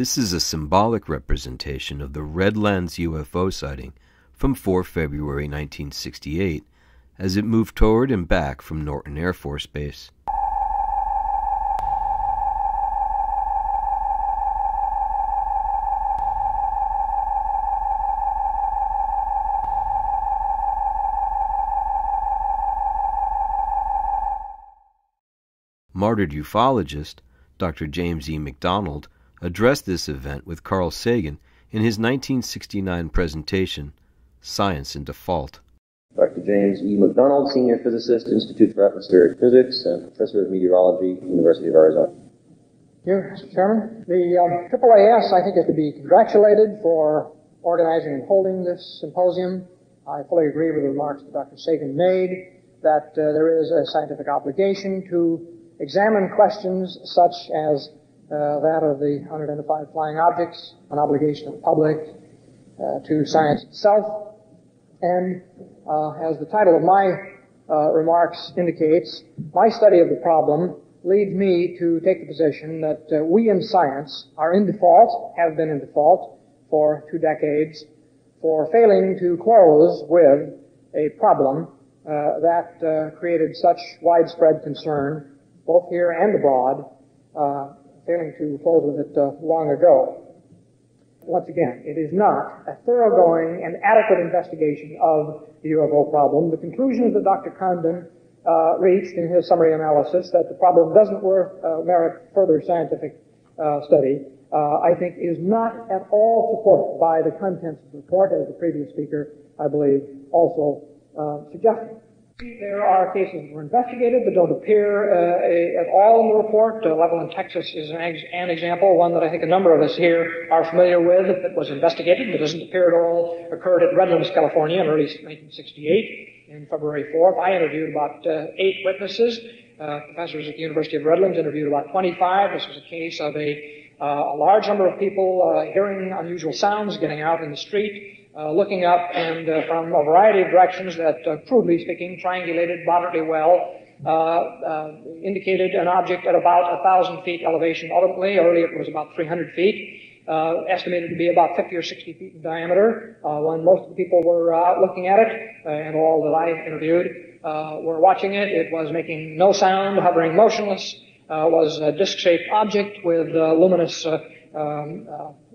This is a symbolic representation of the Redlands UFO sighting from 4 February 1968 as it moved toward and back from Norton Air Force Base. Martyred ufologist Dr. James E. McDonald addressed this event with Carl Sagan in his 1969 presentation, Science in Default. Dr. James E. McDonald, Senior Physicist, Institute for Atmospheric Physics, and Professor of Meteorology, University of Arizona. Thank you, Mr. Chairman. The um, AAAS, I think, is to be congratulated for organizing and holding this symposium. I fully agree with the remarks that Dr. Sagan made that uh, there is a scientific obligation to examine questions such as uh, that of the unidentified flying objects, an obligation of the public uh, to science itself. And uh, as the title of my uh, remarks indicates, my study of the problem leads me to take the position that uh, we in science are in default, have been in default for two decades, for failing to close with a problem uh, that created such widespread concern both here and abroad, uh, failing to close with it uh, long ago. Once again, it is not a thoroughgoing and adequate investigation of the UFO problem. The conclusions that Dr. Condon uh, reached in his summary analysis that the problem doesn't worth, uh, merit further scientific uh, study, uh, I think is not at all supported by the contents of the report, as the previous speaker, I believe, also suggested. There are cases that were investigated that don't appear uh, at all in the report. Uh, Level in Texas is an, an, example, one that I think a number of us here are familiar with that was investigated but doesn't appear at all. Occurred at Redlands, California in early 1968 in February 4th. I interviewed about uh, eight witnesses. Uh, professors at the University of Redlands interviewed about 25. This was a case of a, uh, a large number of people uh, hearing unusual sounds, getting out in the street, uh, looking up and uh, from a variety of directions that, uh, crudely speaking, triangulated moderately well, uh, uh, indicated an object at about a thousand feet elevation. Ultimately, earlier it was about 300 feet, uh, estimated to be about 50 or 60 feet in diameter. when most of the people were out looking at it, and all that I interviewed were watching it, it was making no sound, hovering motionless. was a disc-shaped object with luminous um,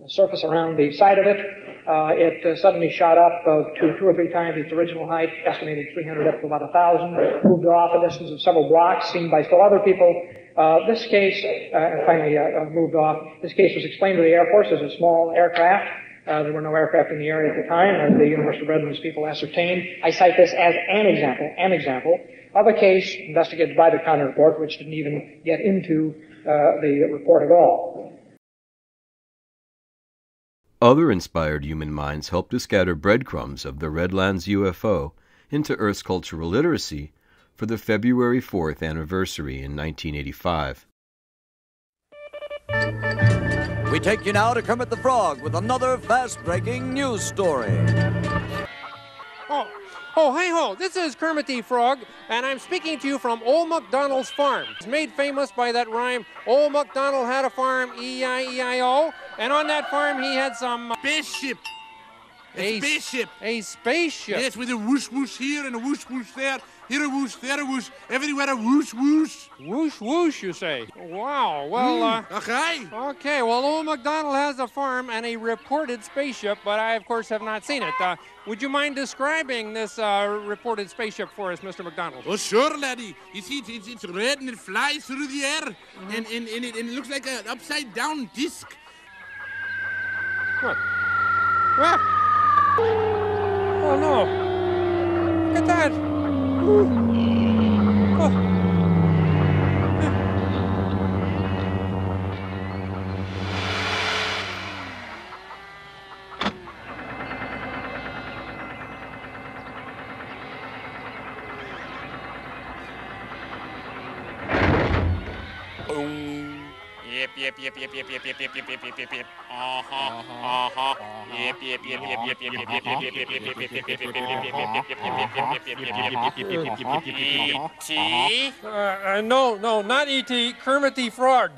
surface around the side of it. Uh, it uh, suddenly shot up uh, to two or three times its original height, estimated 300 up to about 1,000, moved off a distance of several blocks, seen by still other people. Uh, this case, uh, finally uh, moved off. This case was explained to the Air Force as a small aircraft. there were no aircraft in the area at the time, as the University of Redlands people ascertained. I cite this as an example, an example of a case investigated by the Condon report, which didn't even get into the report at all. Other inspired human minds helped to scatter breadcrumbs of the Redlands UFO into Earth's cultural literacy for the February 4th anniversary in 1985. We take you now to Kermit the Frog with another fast breaking news story. Oh, Oh, hi ho, this is Kermit the Frog, and I'm speaking to you from Old MacDonald's farm. It's made famous by that rhyme, Old MacDonald had a farm, E-I-E-I-O, and on that farm he had some... Uh, Spaceship. A, a spaceship. A spaceship. Yes, with a whoosh whoosh here and a whoosh whoosh there. Here a whoosh, there a whoosh, everywhere a whoosh whoosh. Whoosh whoosh, you say? Wow, well, mm, uh. Okay. Okay, well, old MacDonald has a farm and a reported spaceship, but I, of course, have not seen it. Uh, would you mind describing this uh, reported spaceship for us, Mr. MacDonald? Oh, sure, laddie. You see, it's, it's, it's red and it flies through the air, mm-hmm. and, and, and, it, and it looks like an upside down disc. What? What? Oh, no. Look at that. Oh. yep, yep, yep, yep, yep, yep, yep, yep, yep, yep, yep, yep. Uh-huh, uh-huh. Yep, yep, yep, yep, yep, yep, yep, yep, yep, yep, yep, yep, yep, yep, yep, yep, yep, See? Uh, no, no, not E.T. Kermit the Frog.